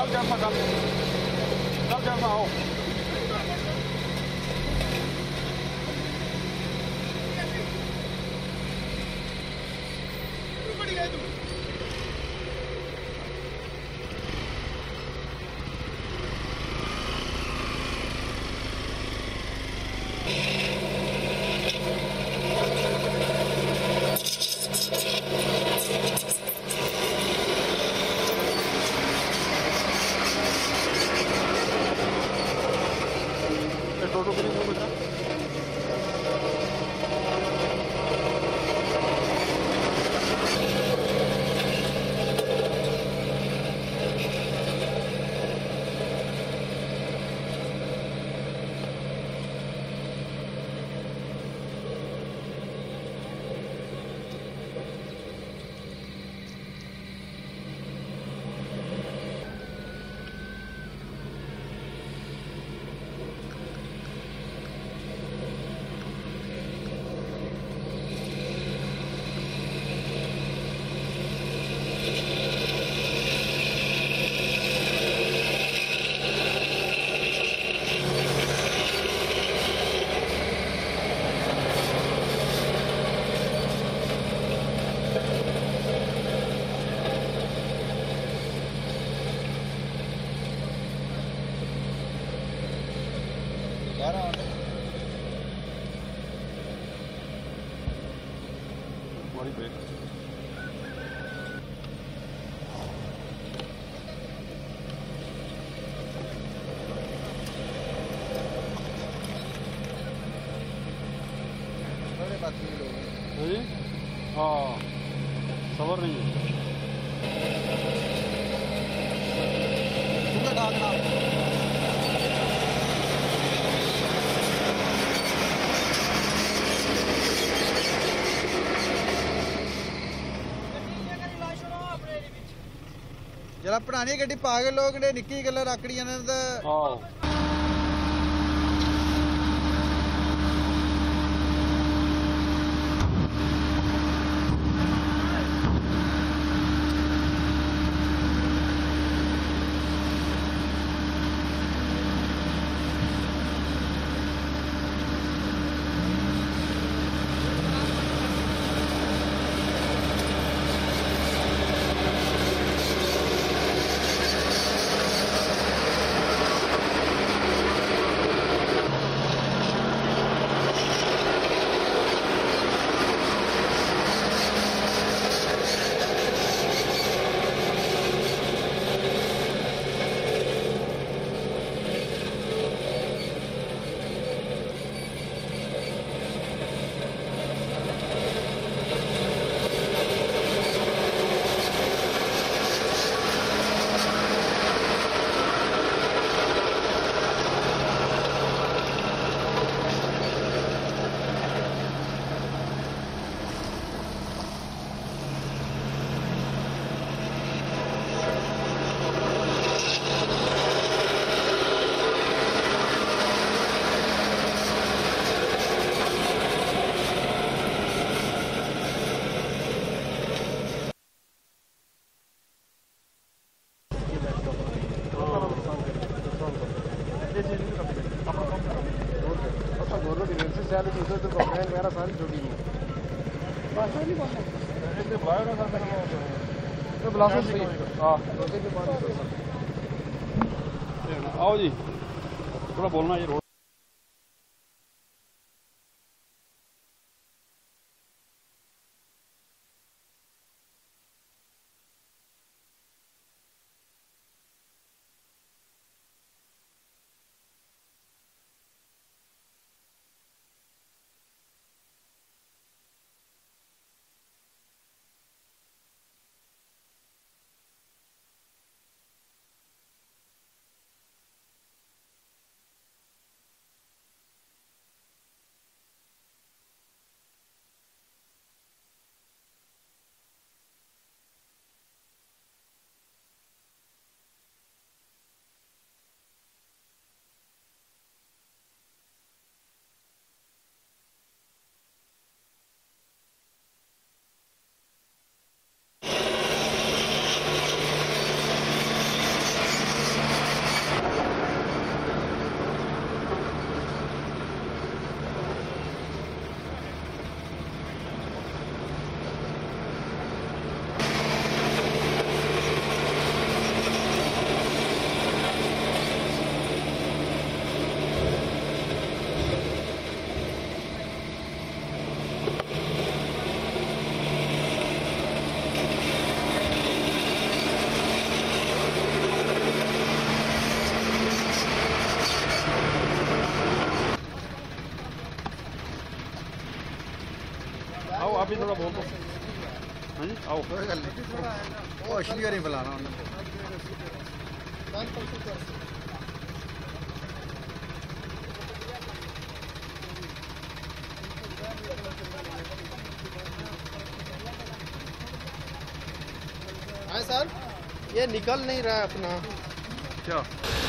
Lauf einfach ab. Lauf einfach auf. बदतमीज लोग हैं जी हाँ सबर नहीं है ਜਿਹੜਾ ਪੜਾਣੀ ਗੱਡੀ ਪਾ ਕੇ ਲੋਕ ਨੇ ਨਿੱਕੀ ਗੱਲਾਂ ਜਾਂਦੇ ਨੇ ਤਾਂ ਹਾਂ చేసేది అప్పుడు మొత్తం గొర్రెలు ఎన్సీ శాలరీ చూసేది కంప్లైంట్ వేరే సార్ చూడండి आओ जी थोड़ा बोलना ये रोड आओ कोई हाँ ये निकल नहीं रहा अपना क्या अच्छा।